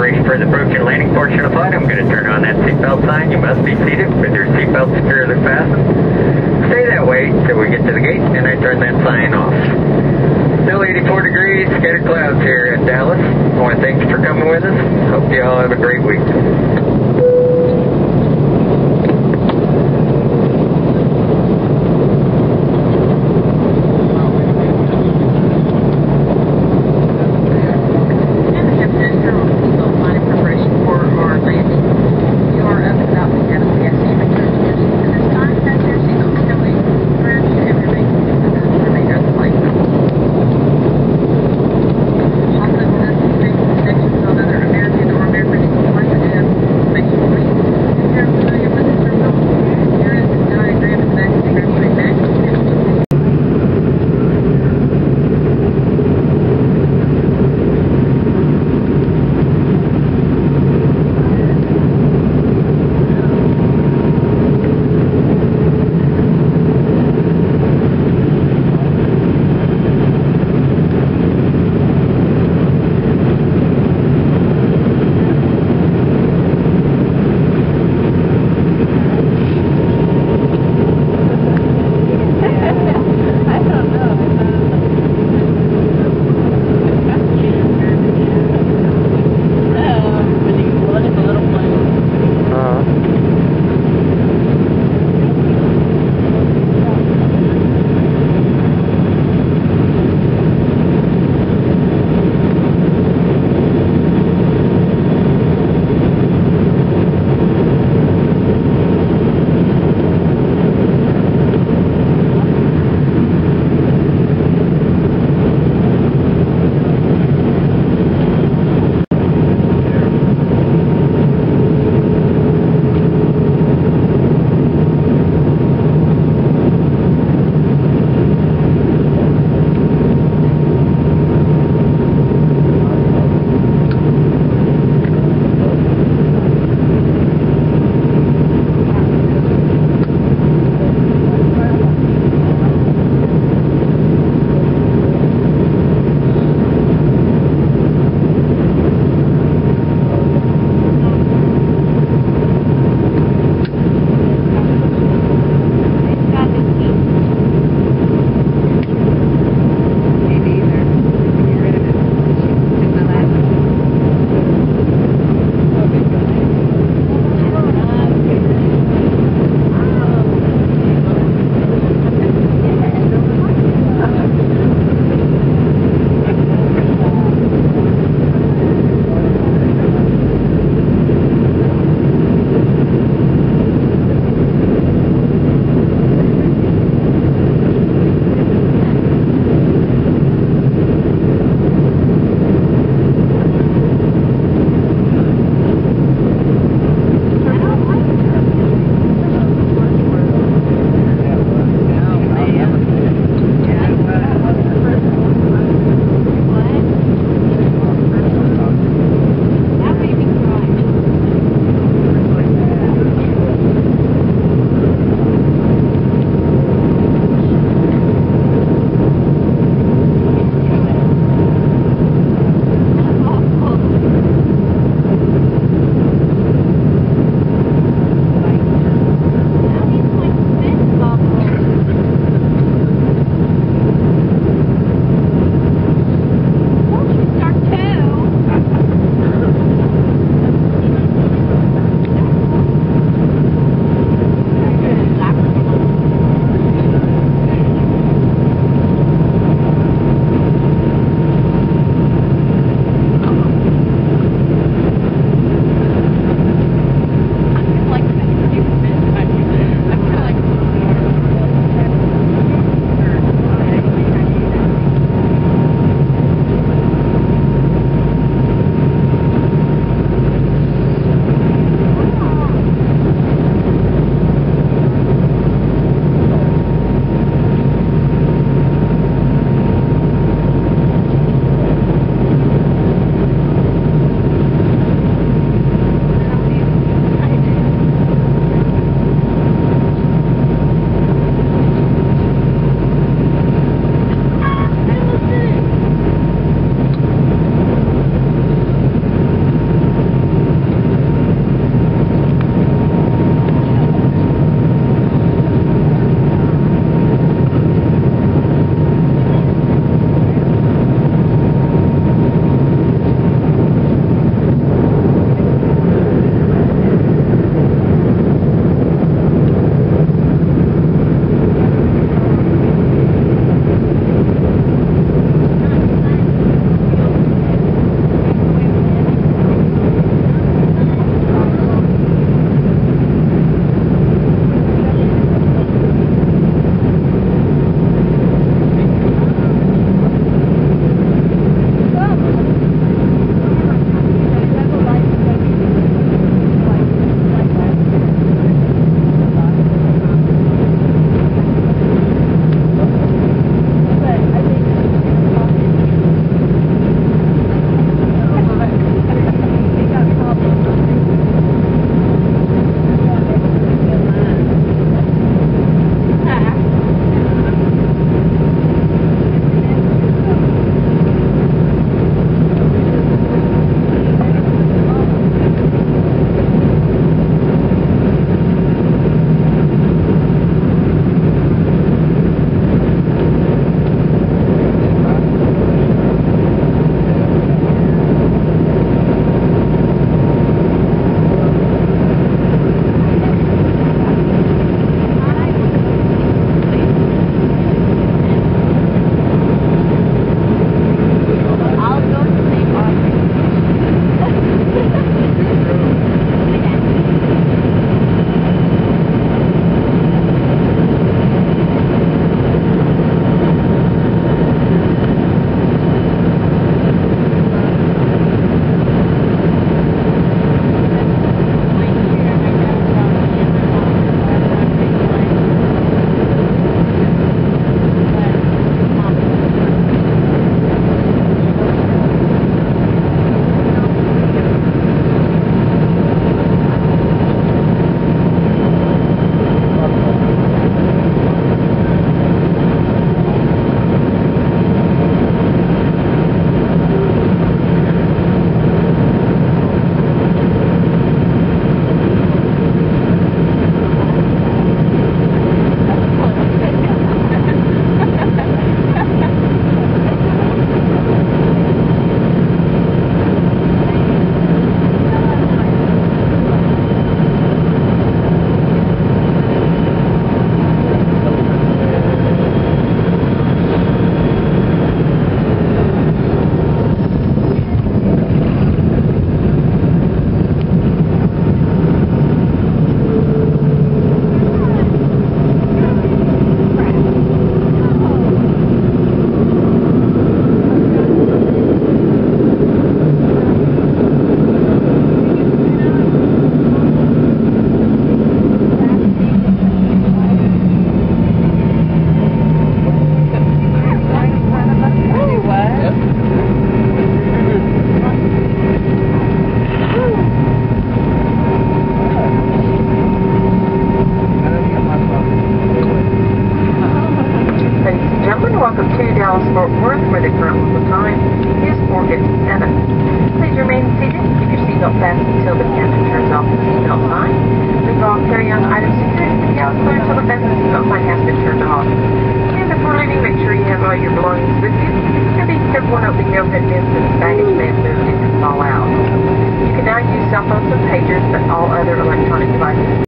Preparation for the approach and landing portion of the flight. I'm going to turn on that seatbelt sign. You must be seated with your seatbelt securely fastened. Stay that way until we get to the gate, and I turn that sign off. Still 84 degrees, scattered clouds here in Dallas. I want to thank you for coming with us. Hope you all have a great week. left until the captain turns off the seatbelt sign. The wrong carry-on items secured. item security details clear until the fasten seatbelt sign has been turned off. And before leaving, make sure you have all your belongings with you, and be careful when opening your hood bins since baggage may have moved and can fall out. You can now use cell phones and pagers, but all other electronic devices